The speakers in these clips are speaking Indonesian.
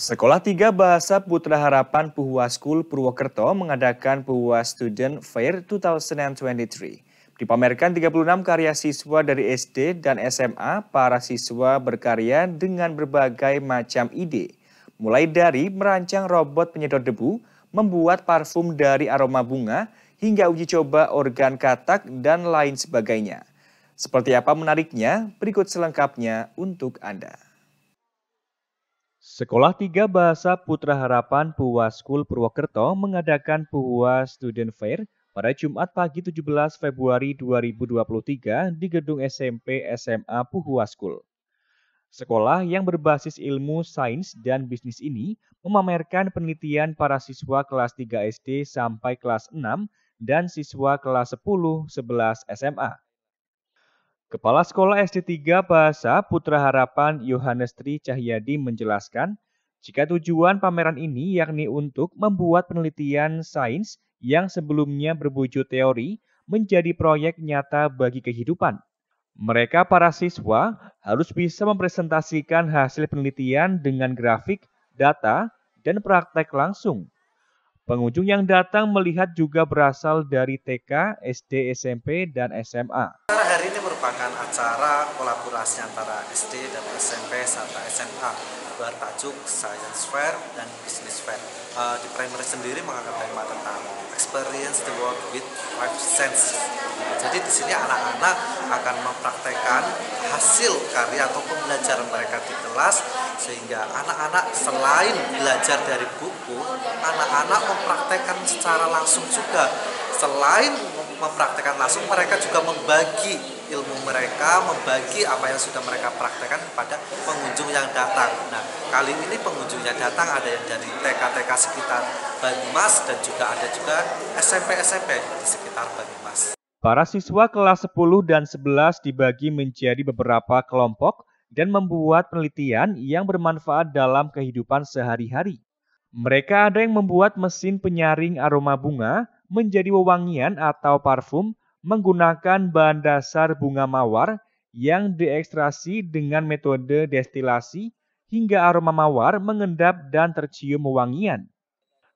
Sekolah Tiga Bahasa Putra Harapan Puhua School Purwokerto mengadakan Puhua Student Fair 2023. Dipamerkan 36 karya siswa dari SD dan SMA, para siswa berkarya dengan berbagai macam ide. Mulai dari merancang robot penyedot debu, membuat parfum dari aroma bunga, hingga uji coba organ katak dan lain sebagainya. Seperti apa menariknya? Berikut selengkapnya untuk Anda. Sekolah Tiga Bahasa Putra Harapan Puwa School Purwokerto mengadakan Puwa Student Fair pada Jumat pagi 17 Februari 2023 di gedung SMP SMA Puhua School. Sekolah yang berbasis ilmu sains dan bisnis ini memamerkan penelitian para siswa kelas 3 SD sampai kelas 6 dan siswa kelas 10, 11 SMA. Kepala Sekolah SD 3 Bahasa Putra Harapan Yohanes Tri Cahyadi menjelaskan, jika tujuan pameran ini yakni untuk membuat penelitian sains yang sebelumnya berwujud teori menjadi proyek nyata bagi kehidupan. Mereka para siswa harus bisa mempresentasikan hasil penelitian dengan grafik, data, dan praktek langsung Pengunjung yang datang melihat juga berasal dari TK, SD, SMP, dan SMA. Hari ini merupakan acara kolaborasi antara SD dan SMP serta SMA bertajuk Science Fair dan Business Fair. Uh, di primary sendiri mengangkat tema tentang experience the world with five senses. Jadi di sini anak-anak akan mempraktekkan hasil karya atau pembelajaran mereka di kelas sehingga anak-anak selain belajar dari buku, anak-anak mempraktekkan secara langsung juga. Selain mempraktekkan langsung, mereka juga membagi ilmu mereka, membagi apa yang sudah mereka praktekkan kepada pengunjung yang datang. Nah, kali ini pengunjung yang datang ada yang dari TK-TK sekitar Banyumas dan juga ada juga SMP-SMP di sekitar Banyumas. Para siswa kelas 10 dan 11 dibagi menjadi beberapa kelompok dan membuat penelitian yang bermanfaat dalam kehidupan sehari-hari. Mereka ada yang membuat mesin penyaring aroma bunga menjadi wewangian atau parfum menggunakan bahan dasar bunga mawar yang diekstrasi dengan metode destilasi hingga aroma mawar mengendap dan tercium wewangian.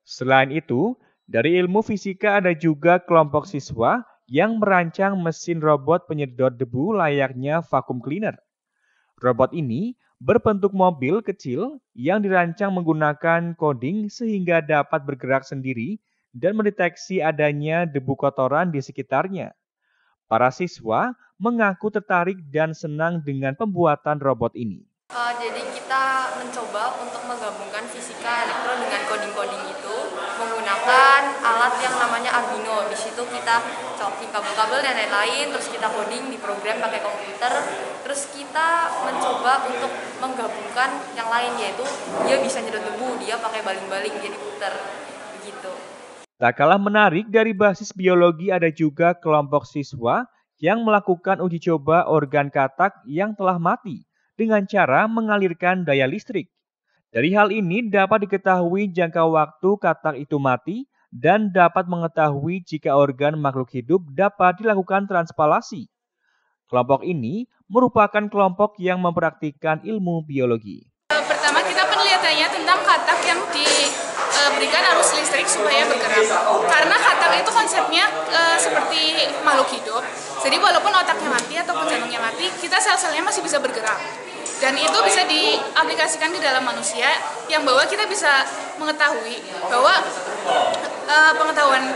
Selain itu, dari ilmu fisika ada juga kelompok siswa yang merancang mesin robot penyedot debu layaknya vacuum cleaner. Robot ini berbentuk mobil kecil yang dirancang menggunakan coding sehingga dapat bergerak sendiri dan mendeteksi adanya debu kotoran di sekitarnya. Para siswa mengaku tertarik dan senang dengan pembuatan robot ini. Uh, jadi kita mencoba untuk menggabungkan fisika elektro dengan coding-coding itu menggunakan alat yang namanya Arduino. Di situ kita cokin kabel-kabel dan lain-lain, terus kita coding di program pakai komputer. Terus kita mencoba untuk menggabungkan yang lain yaitu dia bisa nyedot debu, dia pakai baling-baling jadi puter begitu. Tak kalah menarik dari basis biologi ada juga kelompok siswa yang melakukan uji coba organ katak yang telah mati dengan cara mengalirkan daya listrik. Dari hal ini dapat diketahui jangka waktu katak itu mati dan dapat mengetahui jika organ makhluk hidup dapat dilakukan transpalasi. Kelompok ini merupakan kelompok yang mempraktikkan ilmu biologi. Pertama kita penelitiannya tentang katak yang diberikan arus listrik supaya bergerak. Karena katak itu konsepnya e, seperti makhluk hidup. Jadi walaupun otaknya mati ataupun jantungnya mati, kita sel-selnya masih bisa bergerak dan itu bisa diaplikasikan di dalam manusia yang bahwa kita bisa mengetahui bahwa uh, pengetahuan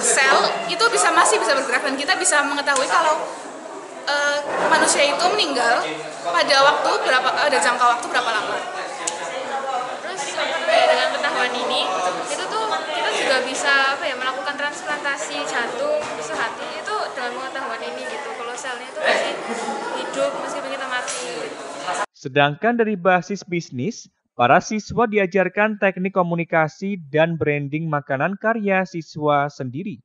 sel itu bisa masih bisa bergerak dan kita bisa mengetahui kalau uh, manusia itu meninggal pada waktu berapa ada jangka waktu berapa lama terus dengan pengetahuan ini itu tuh kita juga bisa apa ya melakukan jantung bisa hati itu dengan pengetahuan ini gitu kalau selnya itu masih hidup meskipun kita mati Sedangkan dari basis bisnis, para siswa diajarkan teknik komunikasi dan branding makanan karya siswa sendiri.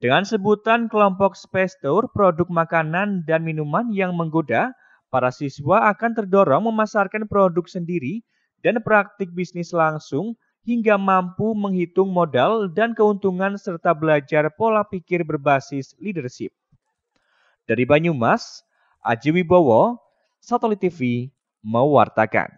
Dengan sebutan kelompok Space Tour produk makanan dan minuman yang menggoda, para siswa akan terdorong memasarkan produk sendiri dan praktik bisnis langsung hingga mampu menghitung modal dan keuntungan serta belajar pola pikir berbasis leadership. Dari Banyumas, Aji Wibowo, Satelit TV mewartakan.